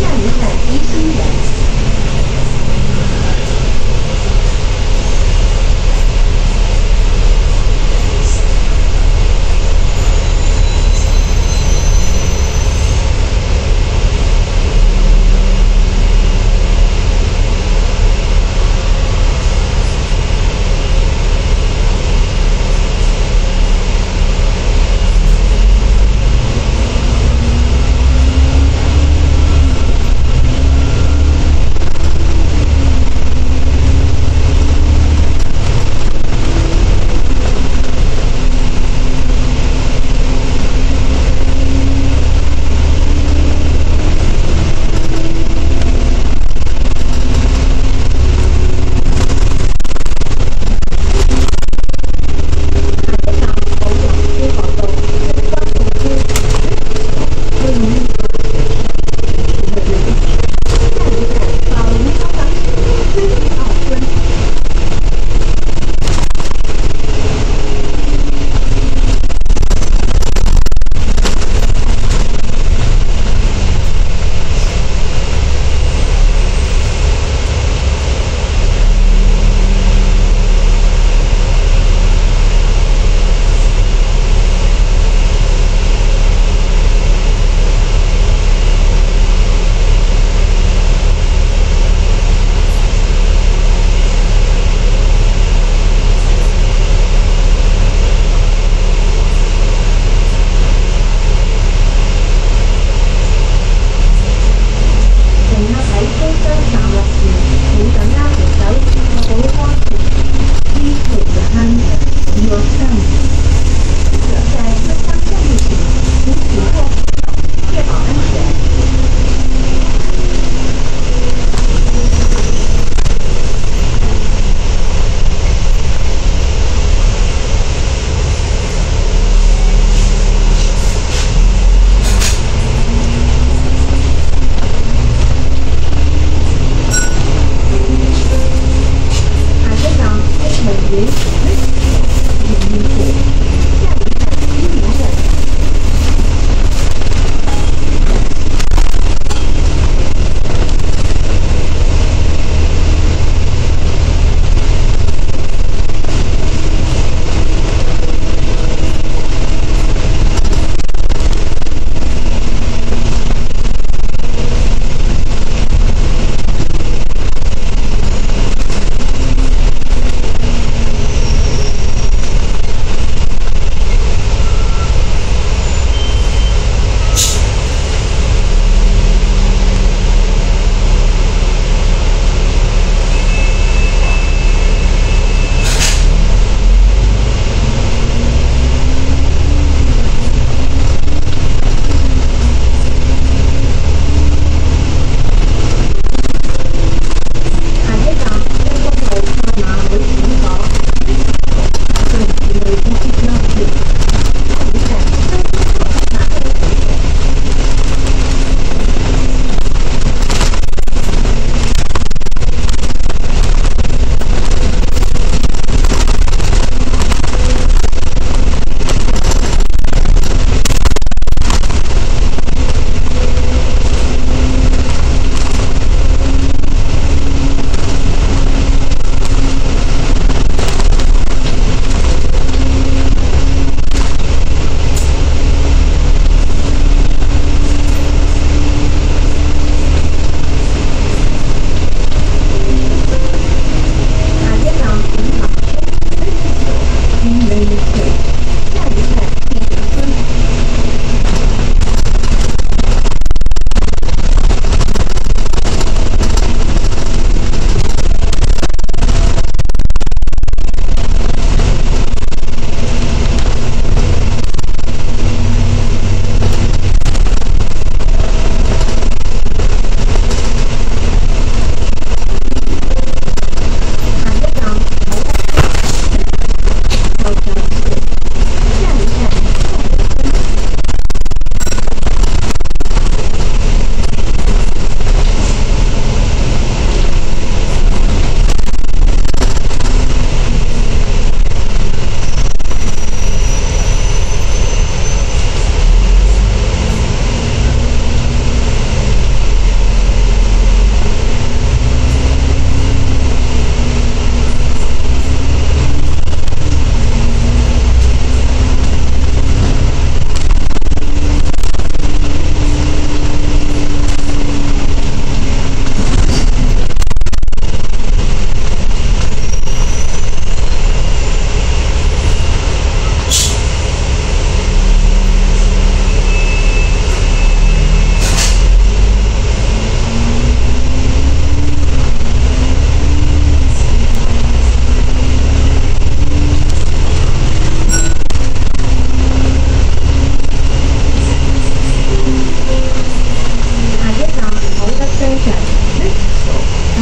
下一站宜宾站。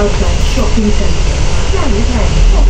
Southside Shopping Centre. Stand at